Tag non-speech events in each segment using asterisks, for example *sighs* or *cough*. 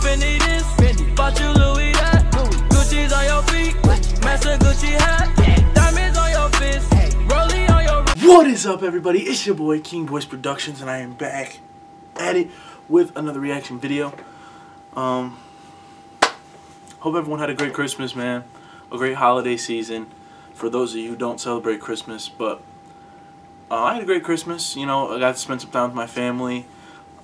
This. Bought you Louis that. Gucci's on your feet. Master Gucci hat, diamonds on your fist, on your. What is up, everybody? It's your boy King Boyce Productions, and I am back at it with another reaction video. Um, hope everyone had a great Christmas, man. A great holiday season. For those of you who don't celebrate Christmas, but uh, I had a great Christmas. You know, I got to spend some time with my family.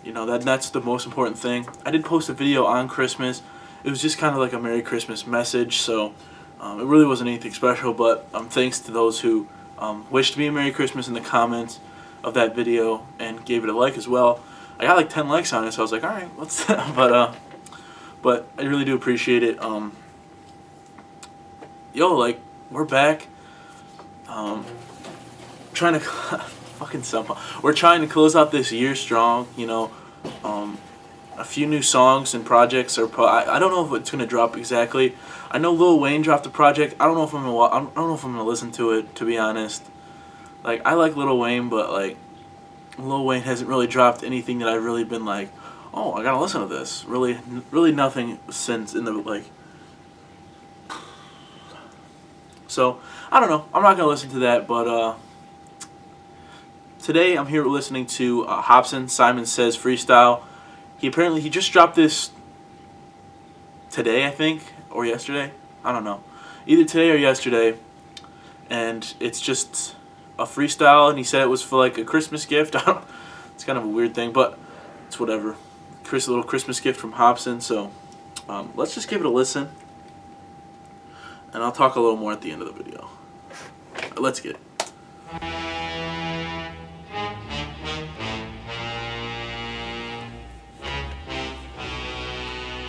You know, that that's the most important thing. I did post a video on Christmas. It was just kind of like a Merry Christmas message, so um, it really wasn't anything special, but um, thanks to those who um, wished me a Merry Christmas in the comments of that video and gave it a like as well. I got like 10 likes on it, so I was like, alright, let's, *laughs* but, uh, but I really do appreciate it. Um, yo, like, we're back. Um, trying to *laughs* fucking somehow we're trying to close out this year strong. You know, um, a few new songs and projects are. Pro I, I don't know if it's gonna drop exactly. I know Lil Wayne dropped a project. I don't know if I'm gonna. I don't know if I'm gonna listen to it. To be honest, like I like Lil Wayne, but like Lil Wayne hasn't really dropped anything that I've really been like, oh, I gotta listen to this. Really, really nothing since in the like. *sighs* So I don't know. I'm not gonna listen to that, but uh, today I'm here listening to uh, Hopsin Simon Says freestyle. He apparently he just dropped this today, I think, or yesterday. I don't know, either today or yesterday, and it's just a freestyle. And he said it was for like a Christmas gift. *laughs* it's kind of a weird thing, but it's whatever. Chris, a little Christmas gift from Hopsin, So um, let's just give it a listen, and I'll talk a little more at the end of the video. Let's get it.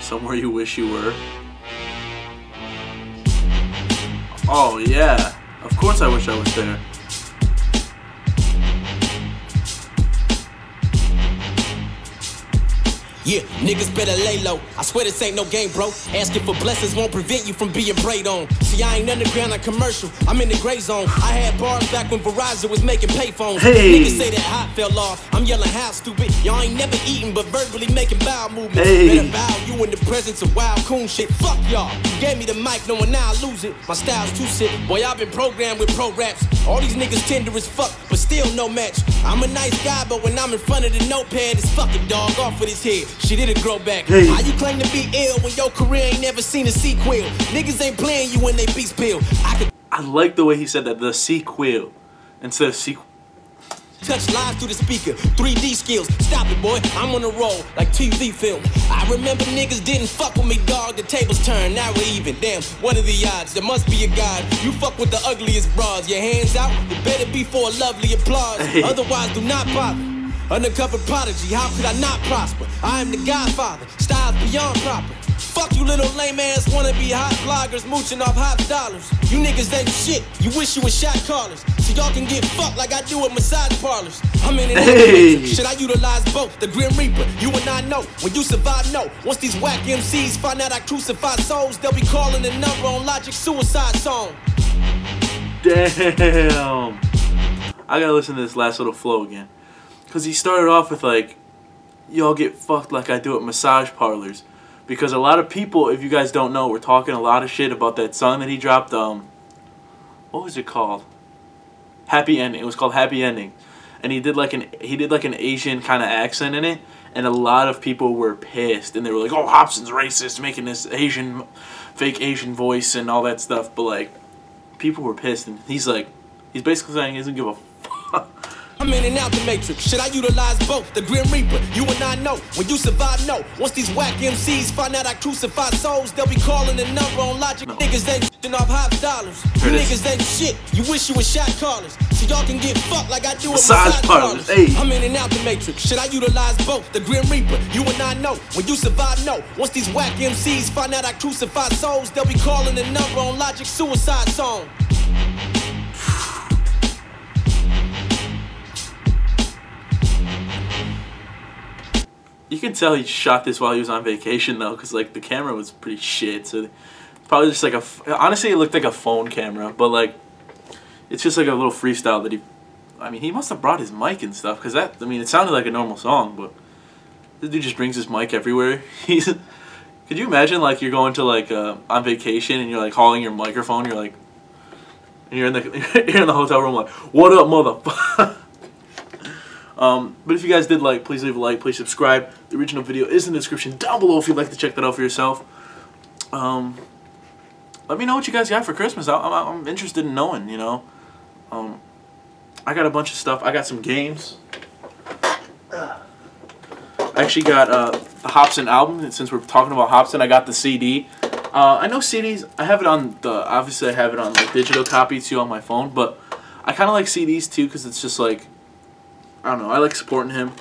Somewhere you wish you were. Oh yeah, of course I wish I was there. Yeah, niggas better lay low. I swear this ain't no game, bro. Asking for blessings won't prevent you from being preyed on. See, I ain't underground or commercial. I'm in the gray zone. I had bars back when Verizon was making payphones. Hey. Niggas say that hot fell off. I'm yelling how stupid. Y'all ain't never eating, but verbally making bowel movements. Hey. Better bow you in the presence of wild coon shit. Fuck y'all. You gave me the mic knowing now I lose it. My style's too sick. Boy, I've been programmed with pro raps. All these niggas tender as fuck, but still no match. I'm a nice guy, but when I'm in front of the notepad, it's fucking dog off with his head. Shit, it'll grow back. Hey. How you claim to be ill when your career ain't never seen a sequel? Niggas ain't playing you when they beats pill. I could I like the way he said that, the sequel, instead of sequel. touch live through the speaker. 3D skills. Stop it, boy. I'm on a roll like TV film. I remember niggas didn't fuck with me, dog. The tables turned. Now we're even. Damn, what are the odds? There must be a God. You fuck with the ugliest bras. Your hands out. You better be for a lovely applause. Hey. Otherwise, do not bother. Undercover prodigy, how could I not prosper? I am the godfather, styles beyond proper. Fuck you little lame ass wannabe hot bloggers mooching off hot dollars. You niggas ain't shit, you wish you was shot callers. So y'all can get fucked like I do at massage parlors. I'm in an Hey. Should I utilize both? The Grim Reaper, you and I know. When you survive, no. Once these whack MCs find out I crucify souls, they'll be calling the number on Logic Suicide Song. Damn. I gotta listen to this last little flow again. Because he started off with, like, y'all get fucked like I do at massage parlors. Because a lot of people, if you guys don't know, were talking a lot of shit about that song that he dropped. Um, What was it called? Happy Ending. It was called Happy Ending. And he did like an he did like an Asian kind of accent in it, and a lot of people were pissed, and they were like, "Oh, Hopsin's racist, making this Asian, fake Asian voice and all that stuff." But like, people were pissed, and he's like, he's basically saying he doesn't give a. I'm in and out the matrix. Should I utilize both? The Grim Reaper, you and I know. When you survive, no. Once these whack MCs find out I crucify souls, they'll be calling the number on Logic. Niggas ain't shitting off hot dollars. You Here it is. niggas ain't shit. You wish you was shot callers. So y'all can get fucked like I do at Massage parlors. hey. I'm in and out the matrix. Should I utilize both? The Grim Reaper, you and I know. When you survive, no. Once these whack MCs find out I crucify souls, they'll be calling the number on Logic Suicide Song. You can tell he shot this while he was on vacation though, because like the camera was pretty shit. So probably just like a Honestly, it looked like a phone camera, but like it's just like a little freestyle that he. I mean, he must have brought his mic and stuff, because that. I mean, it sounded like a normal song, but this dude just brings his mic everywhere. *laughs* He's Could you imagine like you're going to like uh, on vacation and you're like hauling your microphone, you're like, and you're in the *laughs* you're in the hotel room like, what up, motherfucker? Um, but if you guys did like, please leave a like, please subscribe. The original video is in the description down below if you'd like to check that out for yourself. Um, let me know what you guys got for Christmas. I, I'm, I'm interested in knowing. You know, um, I got a bunch of stuff. I got some games. I actually got uh, the Hopsin album. And since we're talking about Hopsin, I got the CD. Uh, I know CDs. I have it on the. Obviously, I have it on like digital copy too on my phone. But I kind of like CDs too because it's just like I don't know. I like supporting him.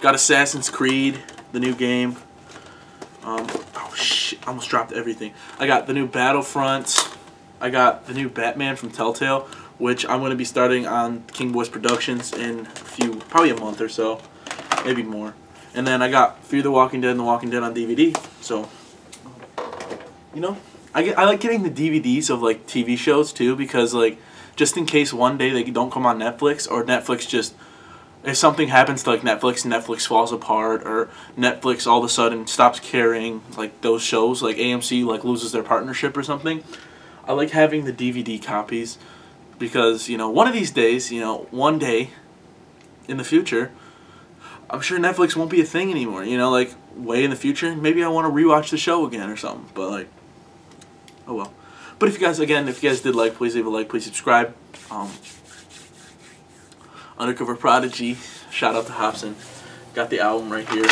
Got Assassin's Creed, the new game. Um, oh shit! Almost dropped everything. I got the new Battlefront. I got the new Batman from Telltale, which I'm going to be starting on King Boyce Productions in a few, probably a month or so maybe more. And then I got Fear the Walking Dead and The Walking Dead on DVD. So, you know, I get I like getting the DVDs of like TV shows too because like just in case one day they don't come on Netflix or Netflix just if something happens to like Netflix, Netflix falls apart or Netflix all of a sudden stops carrying like those shows, like AMC like loses their partnership or something. I like having the DVD copies because, you know, one of these days, you know, one day in the future, I'm sure Netflix won't be a thing anymore. You know, like way in the future, maybe I want to rewatch the show again or something. But like, oh well. But if you guys, again, if you guys did like, please leave a like, please subscribe. Um, Undercover Prodigy, shout out to Hopsin. Got the album right here.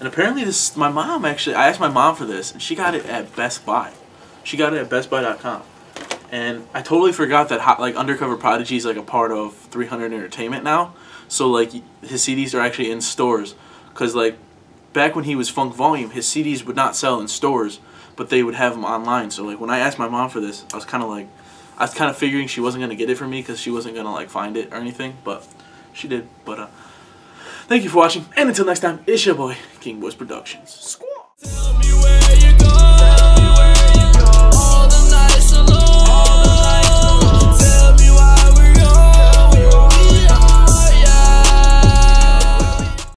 And apparently this, my mom actually, I asked my mom for this, and she got it at Best Buy. She got it at BestBuy.com. And I totally forgot that like Undercover Prodigy is like a part of 300 Entertainment now. So like his CDs are actually in stores, cause like back when he was Funk Volume, his CDs would not sell in stores, but they would have them online. So like when I asked my mom for this, I was kind of like, I was kind of figuring she wasn't gonna get it for me because she wasn't gonna like find it or anything, but she did. But uh, thank you for watching, and until next time, it's your boy King Boyce Productions.